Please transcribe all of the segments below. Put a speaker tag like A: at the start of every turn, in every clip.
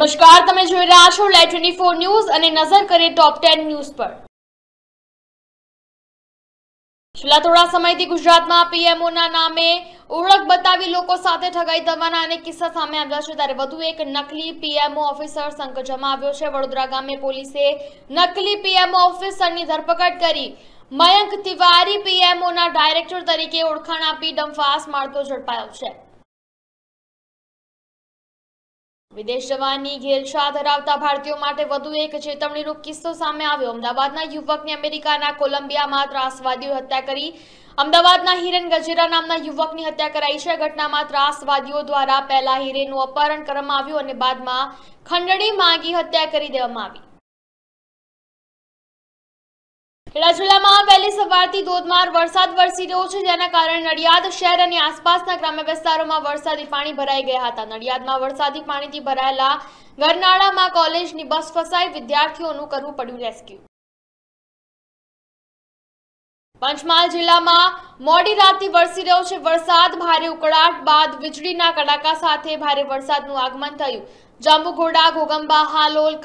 A: નમસ્કાર, તમે જોઈ રહ્યા છો લાઈવ ટ્વેન્ટી ફોર ન્યૂઝ અને નજર કરીએ ટોપ ટેન ન્યૂઝ પર. છેલ્લા થોડા સમયથી ગુજરાતમાં પીએમઓના નામે ઓળખ બતાવી લોકો સાથે ઠગાઈ થવાના અનેક કિસ્સા સામે આવ્યા છે. ત્યારે વધુ એક નકલી પીએમઓ ઓફિસર સંકટમાં આવ્યો છે. વડોદરા ગામે પોલીસે નકલી પીએમઓ ઓફિસરની ધરપકડ કરી મયંક તિવારી પીએમઓના ડાયરેક્ટર તરીકે ઓળખાણ આપી ડમફાસ મારતો ઝડપાયો છે. વિદેશ જવાની ઘેલછા ધરાવતા ભારતીયો માટે વધુ એક ચેતવણીનો કિસ્સો સામે આવ્યો. અમદાવાદના યુવકની અમેરિકાના કોલંબિયામાં ત્રાસવાદીઓ હત્યા કરી. અમદાવાદના હિરેન ગજેરા નામના યુવકની હત્યા કરાઈ છે. ઘટનામાં ત્રાસવાદીઓ દ્વારા પહેલા હિરેનનું અપહરણ કરવામાં આવ્યું અને બાદમાં ખંડણી માંગી હત્યા કરી દેવામાં આવી. ખેડા જિલ્લામાં વહેલી સવારથી ધોધમાર વરસાદ વરસી રહ્યો છે, જેના કારણે નડિયાદ શહેર અને આસપાસના ગ્રામ્ય વિસ્તારોમાં વરસાદી પાણી ભરાઈ ગયા હતા. નડિયાદમાં વરસાદી પાણીથી ભરાયેલા ગરનાળામાં કોલેજની બસ ફસાઈ, વિદ્યાર્થીઓનું કરવું પડ્યું રેસ્ક્યુ. પંચમહાલ જિલ્લામાં મોડી રાતથી વરસી રહ્યો છે વરસાદ. ભારે ઉકળાટ બાદ વીજળીના કડાકા સાથે ભારે વરસાદનું આગમન થયું. જાંબુઘોડા, ઘોગંબા, હાલોલ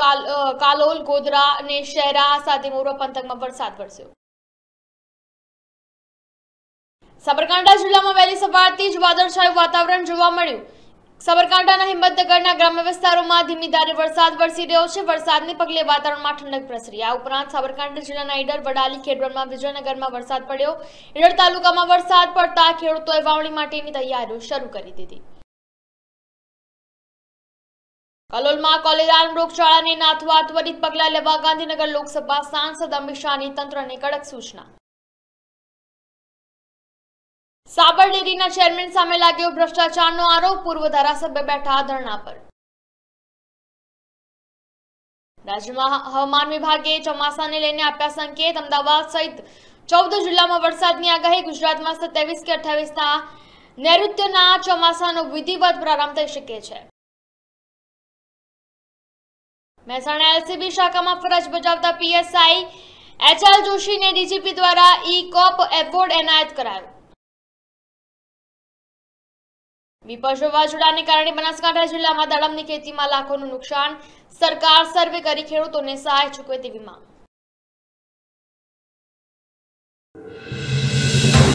A: કાલોલ, ગોધરા અને શહેરા સાથે મોરો પંથકમાં વરસાદ વરસ્યો. સાબરકાંઠા જિલ્લામાં વહેલી સવારથી જ વાદળછાયું વાતાવરણ જોવા મળ્યું. સાબરકાંઠાના હિંમતનગરના ગ્રામ્ય વિસ્તારોમાં ધીમી ધારે વરસાદ વરસી રહ્યો છે. વરસાદને પગલે વાતાવરણમાં ઠંડક પ્રસરી આ ઉપરાંત સાબરકાંઠા જિલ્લાના ઈડર, વડાલી, ખેડબ્રહ્મા, વિજયનગરમાં વરસાદ પડ્યો. ઈડર તાલુકામાં વરસાદ પડતા ખેડૂતોએ વાવણી માટેની તૈયારીઓ શરૂ કરી દીધી. કલોલમાં કોલેરાના રોગચાળાને નાથવા, ત્વરિત પગલાં લેવા ગાંધીનગર લોકસભા સાંસદ અમિત શાહની તંત્રને કડક સૂચના. સાબર ડેરીના ચેરમેન સામે લાગ્યો ભ્રષ્ટાચારનો આરોપ. પૂર્વ ધારાસભ્ય બેઠા ધરણા પર. રાજ્યમાં હવામાન વિભાગે ચોમાસાને લઈને આપ્યા સંકેત. અમદાવાદ સહિત ચૌદ જિલ્લામાં વરસાદની આગાહી. ગુજરાતમાં સત્યાવીસ કે અઠ્યાવીસના નૈઋત્યના ચોમાસાનો વિધિવત પ્રારંભ થઈ શકે છે. મહેસાણા એલસીબી શાખામાં ફરજ બજાવતા પીએસઆઈ એચઆર જોશીને ડીજીપી દ્વારા ઈ કોપ એવોર્ડ એનાયત કરાયો. વિપક્ષ કારણે બનાસકાંઠા જિલ્લામાં દાડમની ખેતીમાં લાખોનું નુકસાન. સરકાર સર્વે કરી ખેડૂતોને સહાય ચૂકવે તેવી માંગ.